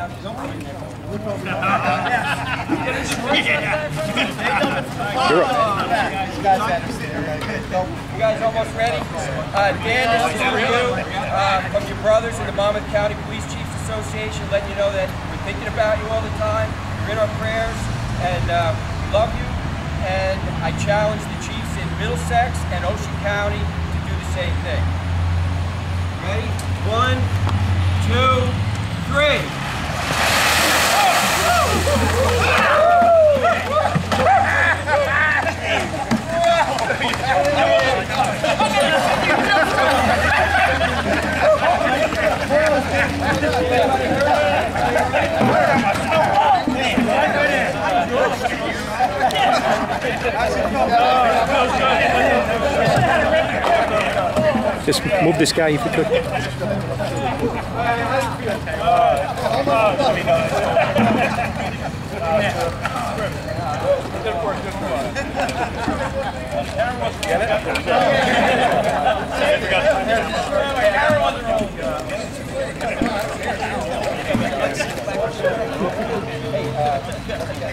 You guys almost ready? Uh, Dan, this is for you, uh, from your brothers in the Monmouth County Police Chiefs Association, letting you know that we're thinking about you all the time. You're in our prayers, and uh, we love you. And I challenge the chiefs in Middlesex and Ocean County to do the same thing. Ready? One, two, three. Just move this guy if you could. Get it. Sorry.